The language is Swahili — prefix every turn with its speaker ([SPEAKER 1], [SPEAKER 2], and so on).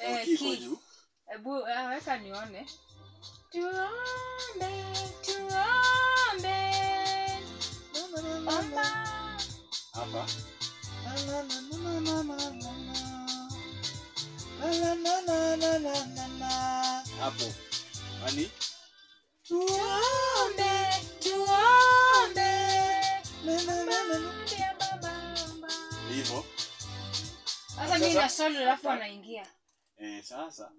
[SPEAKER 1] Eh,
[SPEAKER 2] Kiko
[SPEAKER 1] ki.
[SPEAKER 2] juu.
[SPEAKER 1] Ebu ah, weka nione. Tuombe, tuombe.
[SPEAKER 2] Hapa. Hapo.
[SPEAKER 1] Tuombe, tuombe.
[SPEAKER 2] Hivyo.
[SPEAKER 1] Sasa mimi na solo alafu anaingia.
[SPEAKER 2] Eh, sasa